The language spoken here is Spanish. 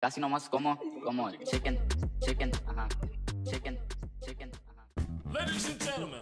Casi nomás como, como chicken, chicken, ajá, chicken, chicken, ajá. Ladies and gentlemen,